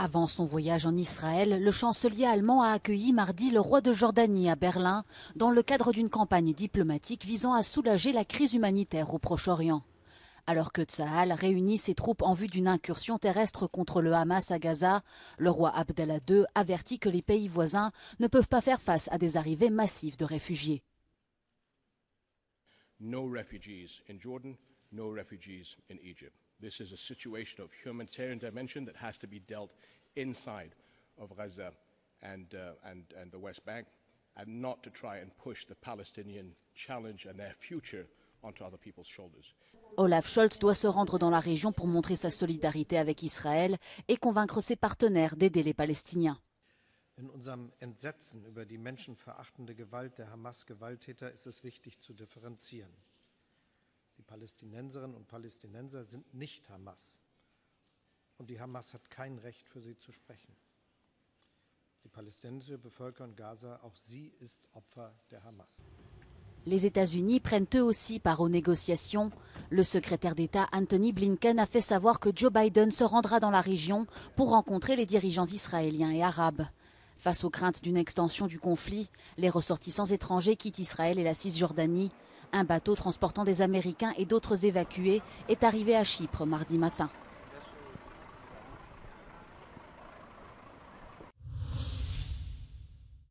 Avant son voyage en Israël, le chancelier allemand a accueilli mardi le roi de Jordanie à Berlin dans le cadre d'une campagne diplomatique visant à soulager la crise humanitaire au Proche-Orient. Alors que Tsahal réunit ses troupes en vue d'une incursion terrestre contre le Hamas à Gaza, le roi Abdallah II avertit que les pays voisins ne peuvent pas faire face à des arrivées massives de réfugiés. No refugees in Jordan, no refugees in Egypt. This is a situation of humanitarian dimension that has to be dealt inside of Gaza and, uh, and, and the West Bank, and not to try and push the Palestinian challenge and their future onto other people's shoulders. Olaf Scholz doit se rendre dans la région pour montrer sa solidarité avec Israël et convaincre ses partenaires d'aider les Palestiniens. In unserem Entsetzen über die menschenverachtende Gewalt der Hamas-Gewalttäter ist es wichtig zu differenzieren. Hamas. Hamas Recht, sprechen. Gaza, auch sie Opfer der Hamas. Les États-Unis prennent eux aussi part aux négociations. Le secrétaire d'État Anthony Blinken a fait savoir que Joe Biden se rendra dans la région pour rencontrer les dirigeants israéliens et arabes. Face aux craintes d'une extension du conflit, les ressortissants étrangers quittent Israël et la Cisjordanie. Un bateau transportant des Américains et d'autres évacués est arrivé à Chypre mardi matin.